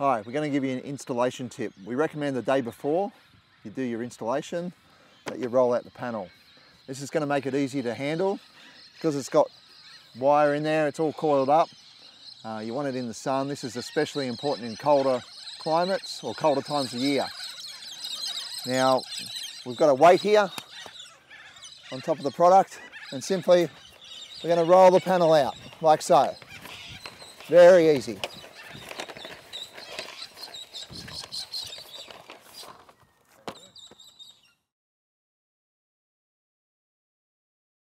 Hi, we're going to give you an installation tip. We recommend the day before you do your installation that you roll out the panel. This is going to make it easy to handle because it's got wire in there, it's all coiled up. Uh, you want it in the sun. This is especially important in colder climates or colder times of year. Now, we've got a weight here on top of the product and simply we're going to roll the panel out like so. Very easy.